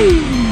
Woo!